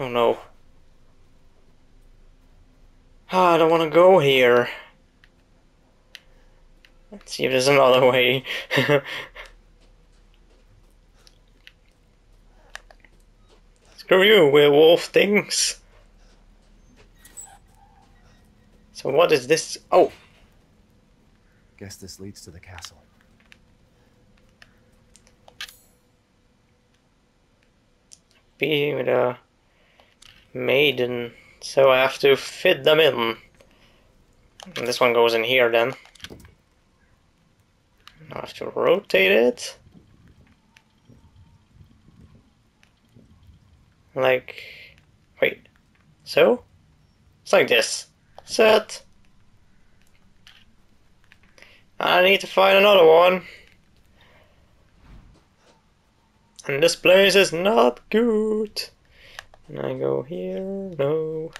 Oh no. Ah, I don't want to go here. Let's see if there's another way. Screw you, werewolf things. So what is this? Oh, Guess this leads to the castle. be with a maiden, so I have to fit them in. And this one goes in here then. I have to rotate it. Like, wait, so? It's like this. Set. I need to find another one. And this place is not good. And I go here, no.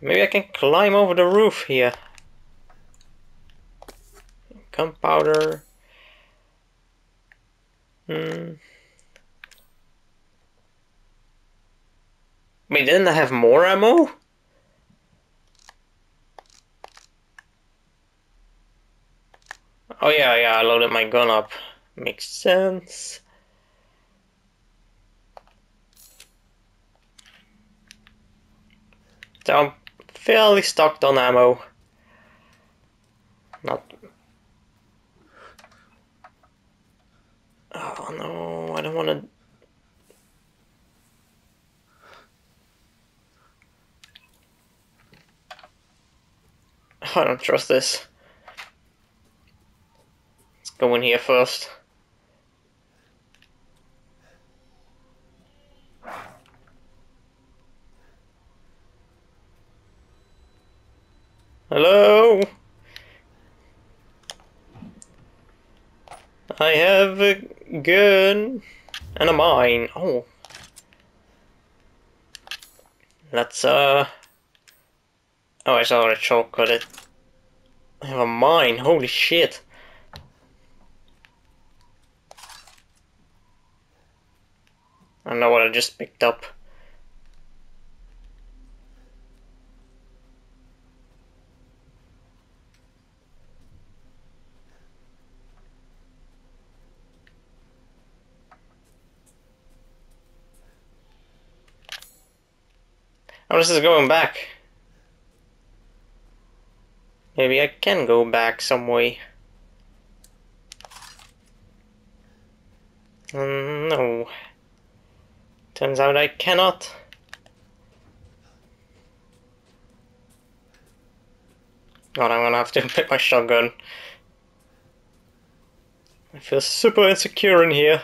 Maybe I can climb over the roof here. Gunpowder. Hmm. Wait, didn't I have more ammo? Oh yeah, yeah, I loaded my gun up. Makes sense. So I'm fairly stocked on ammo. Not. Oh no, I don't want to. I don't trust this. Let's go in here first. Hello? I have a gun and a mine. Oh. Let's, uh... Oh, I saw a shortcut it. I have a mine, holy shit. I don't know what I just picked up. Oh, this is going back. Maybe I can go back some way. Mm, no. Turns out I cannot. God, I'm gonna have to pick my shotgun. I feel super insecure in here.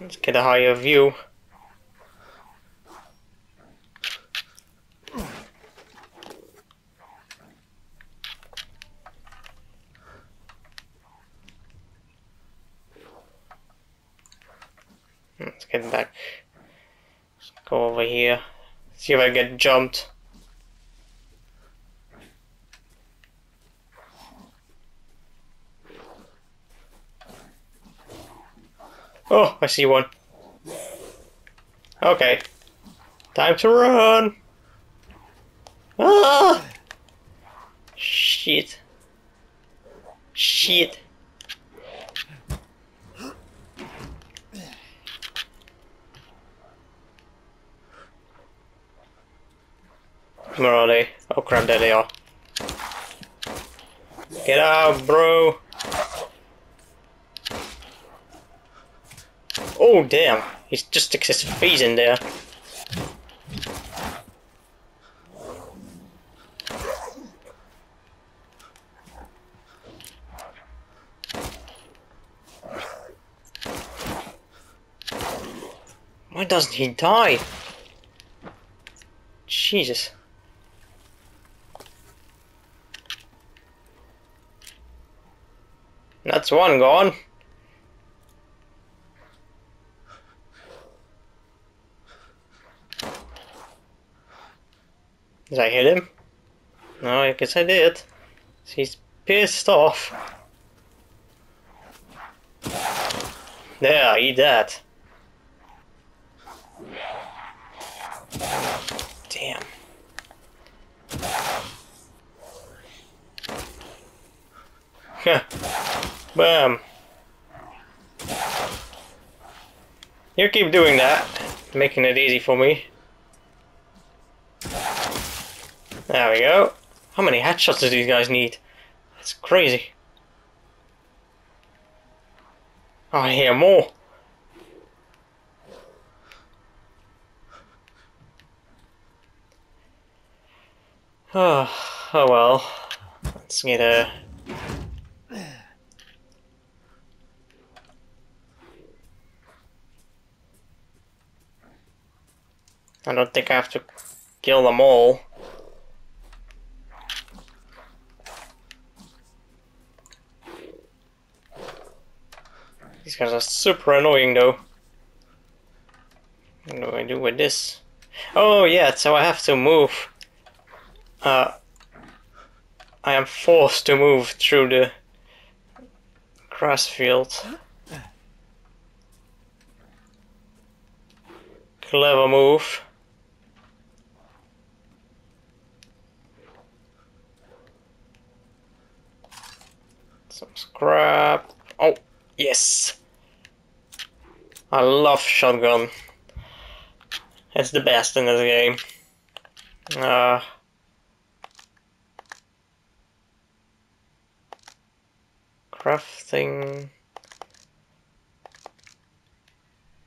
Let's get a higher view. Let's get back. Let's go over here. See if I get jumped. Oh, I see one. Okay. Time to run! Ah! Shit. Shit. Where are they? Oh crap, there they are. Get out, bro! Oh damn, he just sticks his face in there. Why doesn't he die? Jesus. That's one gone. Did I hit him? No, I guess I did. He's pissed off. There, eat that. Damn. Bam. You keep doing that, making it easy for me. There we go. How many headshots do these guys need? That's crazy. Oh, I hear more. Oh, oh well. Let's get a I don't think I have to kill them all. Guys are super annoying though. What do I do with this? Oh yeah, so I have to move. Uh, I am forced to move through the grass field. Clever move. Some scrap. Oh, yes. I love shotgun. It's the best in this game. Uh, crafting.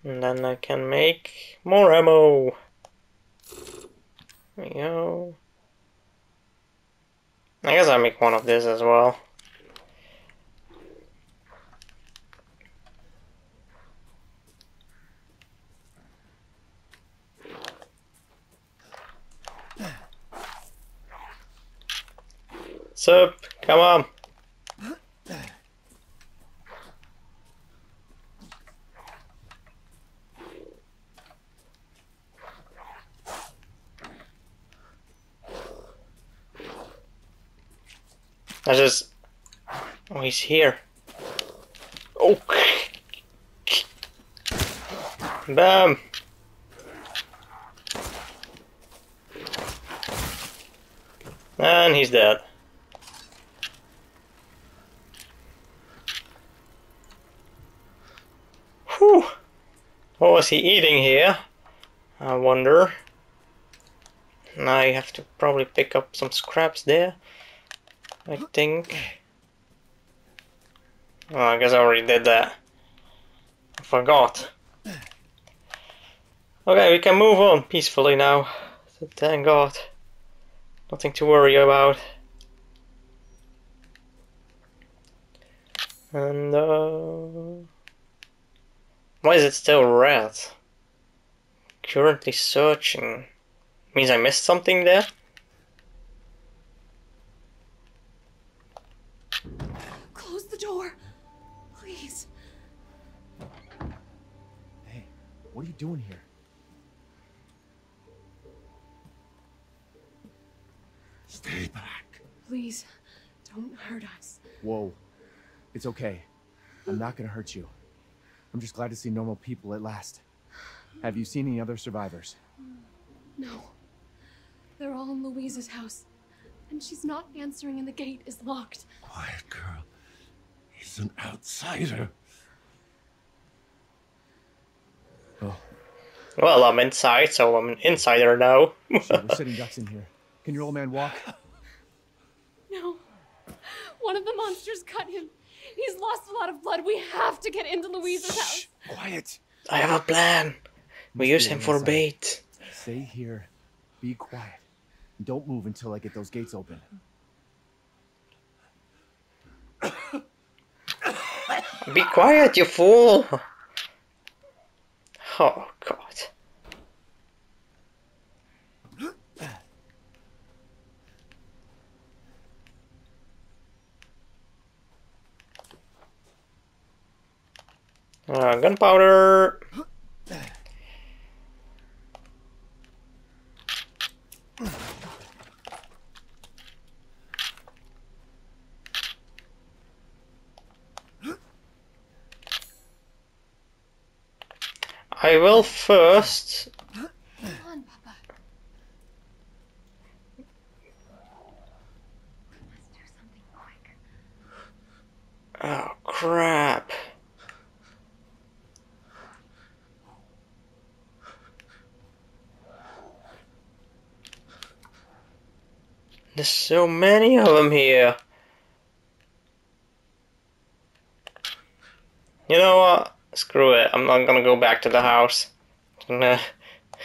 And then I can make more ammo. There we go. I guess I'll make one of this as well. Sup? Come on. I just. Oh, he's here. Oh. Bam. And he's dead. Whew. What was he eating here? I wonder. Now I have to probably pick up some scraps there. I think. Oh, I guess I already did that. I forgot. Okay, we can move on peacefully now. Thank God. Nothing to worry about. And uh why is it still red? Currently searching. Means I missed something there? Close the door. Please. Hey, what are you doing here? Stay back. Please. Don't hurt us. Whoa. It's okay. I'm not gonna hurt you. I'm just glad to see normal people at last. Have you seen any other survivors? No. They're all in Louise's house. And she's not answering and the gate is locked. Quiet girl. He's an outsider. Oh, Well, I'm inside, so I'm an insider now. so we're sitting ducks in here. Can your old man walk? No. One of the monsters cut him. He's lost a lot of blood. We have to get into Louise's house. Quiet. I have a plan. We use him for bait. Stay here. Be quiet. And don't move until I get those gates open. Be quiet, you fool! Oh, God. Uh, gunpowder. I will first Oh crap. There's so many of them here. You know what? Screw it. I'm not gonna go back to the house. I'm gonna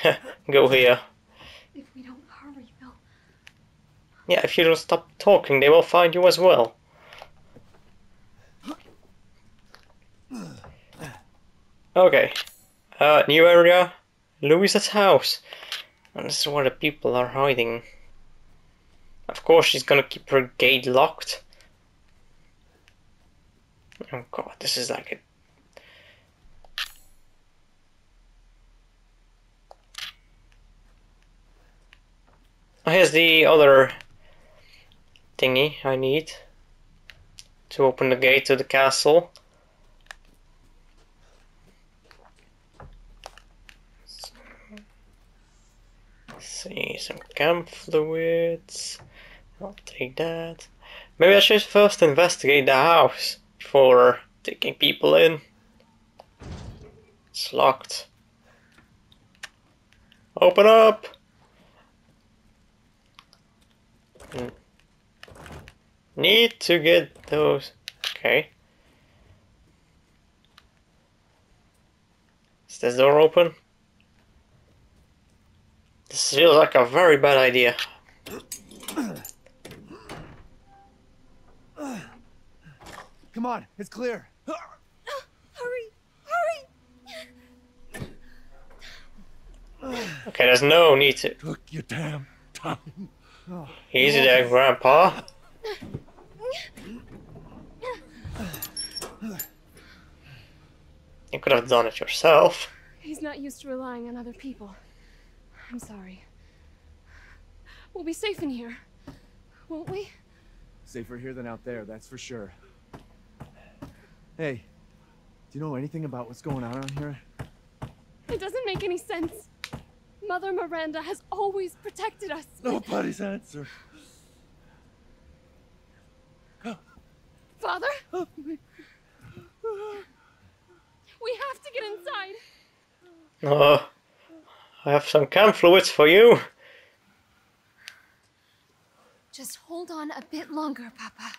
go here. If we don't hurry, they'll. Yeah, if you don't stop talking, they will find you as well. Okay. Uh, new area. Luiza's house. And this is where the people are hiding. Of course, she's gonna keep her gate locked. Oh god, this is like a Oh, here's the other thingy I need to open the gate to the castle. see, some camp fluids. I'll take that. Maybe I should first investigate the house before taking people in. It's locked. Open up! Hmm. Need to get those. Okay. Is this door open? This feels like a very bad idea. Come on, it's clear. Hurry! Hurry! Okay, there's no need to. Took your damn time. Easy there, Grandpa. You could have done it yourself. He's not used to relying on other people. I'm sorry. We'll be safe in here, won't we? Safer here than out there, that's for sure. Hey, do you know anything about what's going on around here? It doesn't make any sense. Mother Miranda has always protected us. Nobody's answer. Father? We have to get inside. Oh, I have some camp fluids for you. Just hold on a bit longer, Papa.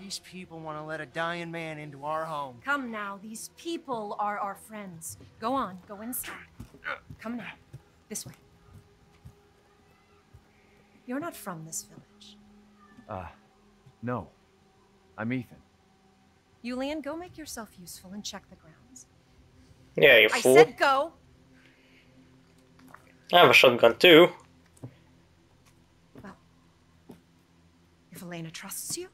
These people want to let a dying man into our home. Come now, these people are our friends. Go on, go inside. Come now, this way. You're not from this village. Uh, no. I'm Ethan. Yulian, go make yourself useful and check the grounds. Yeah, you I fool. I said go! I have a shotgun too. Well, if Elena trusts you,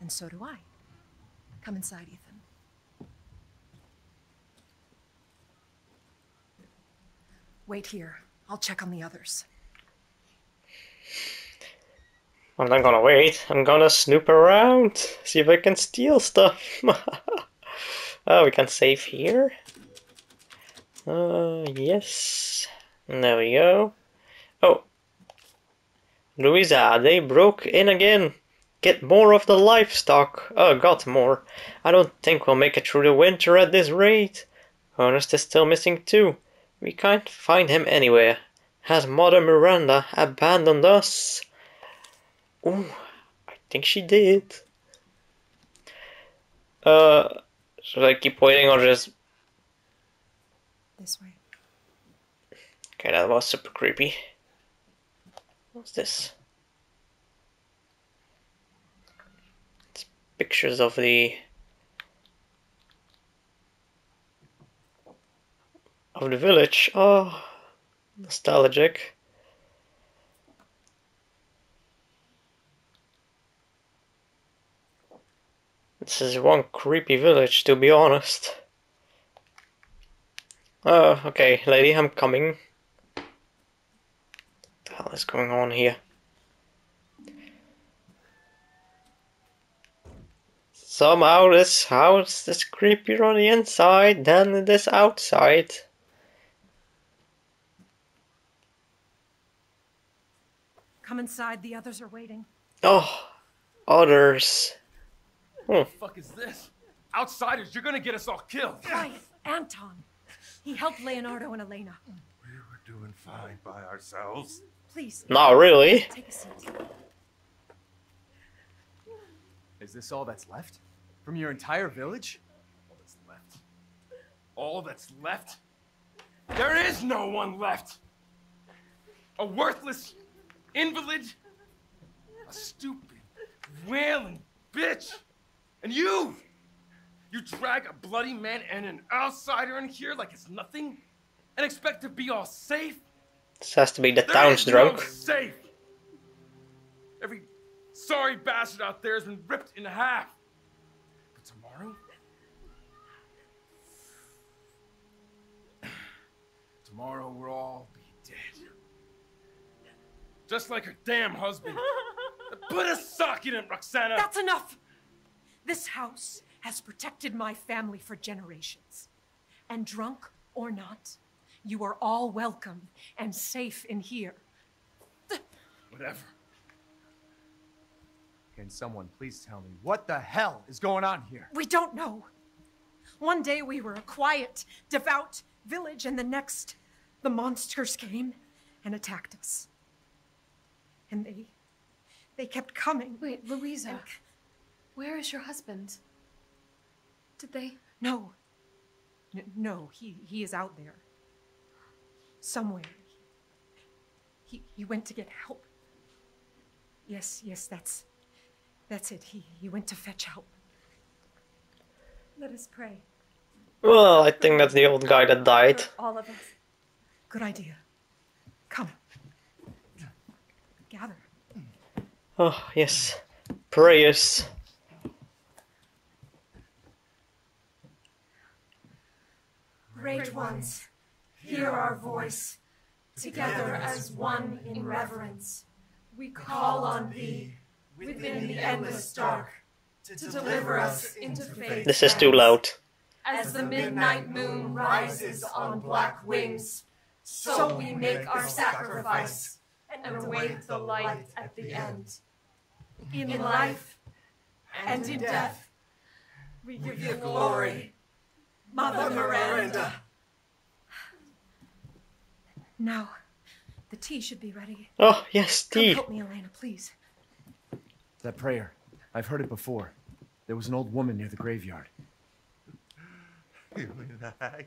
then so do I. Come inside, Ethan. Wait here. I'll check on the others. I'm not gonna wait. I'm gonna snoop around, see if I can steal stuff. oh, we can save here. Uh, yes. There we go. Oh. Luiza, they broke in again. Get more of the livestock. Oh, got more. I don't think we'll make it through the winter at this rate. Ernest is still missing too. We can't find him anywhere. Has Mother Miranda abandoned us? Ooh, I think she did. Uh, should I keep waiting or just... This way. Okay, that was super creepy. What's this? pictures of the of the village. Oh, nostalgic. This is one creepy village, to be honest. Oh, okay, lady, I'm coming. What the hell is going on here? Somehow this house is creepier on the inside than it is outside. Come inside, the others are waiting. Oh, others. Hmm. fuck is this? Outsiders, you're gonna get us all killed. Quiet, Anton. He helped Leonardo and Elena. We were doing fine by ourselves. Please, Not really. take a seat. Is this all that's left? From your entire village? All that's left. All that's left? There is no one left! A worthless invalid? A stupid, wailing bitch! And you! You drag a bloody man and an outsider in here like it's nothing? And expect to be all safe? This has to be the There town's is no safe. Every sorry bastard out there has been ripped in half. But tomorrow, tomorrow we'll all be dead. Just like her damn husband. Put a sock in it, Roxana. That's enough! This house has protected my family for generations. And drunk or not, you are all welcome and safe in here. Whatever. Can someone please tell me what the hell is going on here? We don't know. One day we were a quiet, devout village, and the next, the monsters came and attacked us. And they. they kept coming. Wait, Luiza. And- Where is your husband? Did they? No. N- no, he, he is out there. Somewhere. He, he went to get help. Yes, yes, that's. That's it. He, he went to fetch help. Let us pray. Well, I think that's the old guy that died. For all of us. Good idea. Come. Gather. Oh, yes. Prayers. Great ones, hear our voice, together as one in reverence. We call on thee within the endless dark to deliver us into faith. This is too loud. As the midnight moon rises on black wings, so we make our sacrifice and await the light at the end. In life and in death, we give you glory, Mother Miranda. Now, the tea should be ready. Oh, yes, Come tea. help me, Elena, please. That prayer. I've heard it before. There was an old woman near the graveyard. You mean the hag?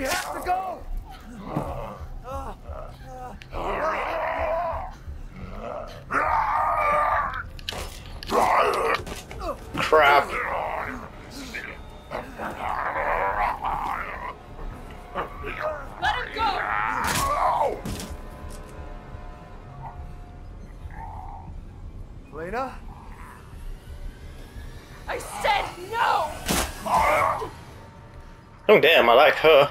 We have to go! Crap. Let him go! Elena? I said no! Oh damn, I like her.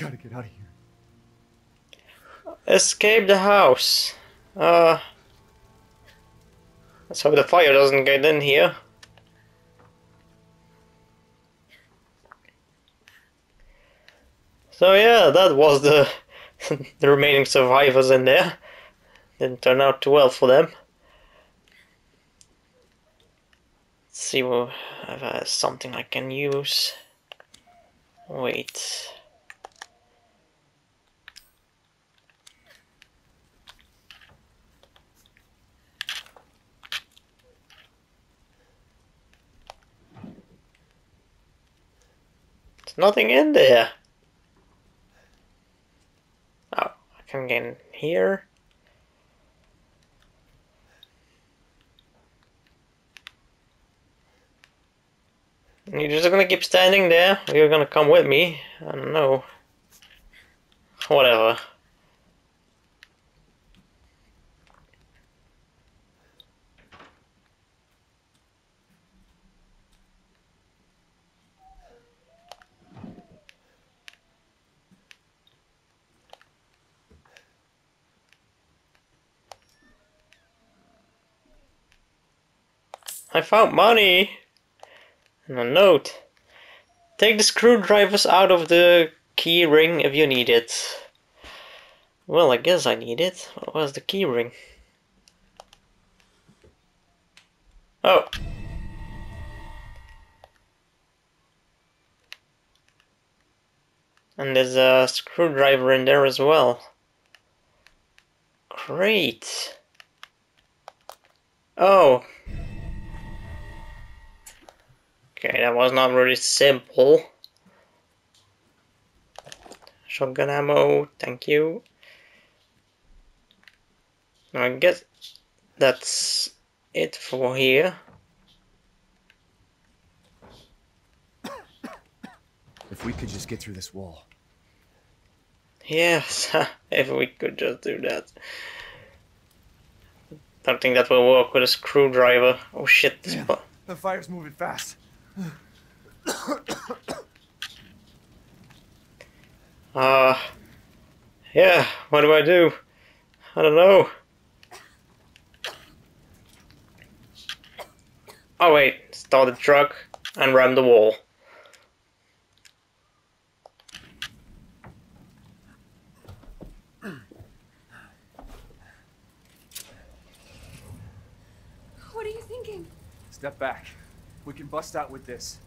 Gotta get out of here. Escape the house. Uh. Let's hope the fire doesn't get in here. So yeah, that was the the remaining survivors in there. Didn't turn out too well for them. Let's see if I have something I can use. Wait. There's nothing in there. Oh, I can get in here. You're just gonna keep standing there? You're gonna come with me? I don't know. Whatever. I found money! And a note. Take the screwdrivers out of the key ring if you need it. Well, I guess I need it. Where's the key ring? Oh. And there's a screwdriver in there as well. Great. Oh, Okay, that was not really simple. Shotgun ammo, thank you. Now I guess that's it for here. If we could just get through this wall. Yes, if we could just do that. I Don't think that will work with a screwdriver. Oh shit, this Damn. The fire's moving fast. Uh, yeah, what do I do? I don't know. Oh wait, start the truck and ram the wall. What are you thinking? Step back. We can bust out with this.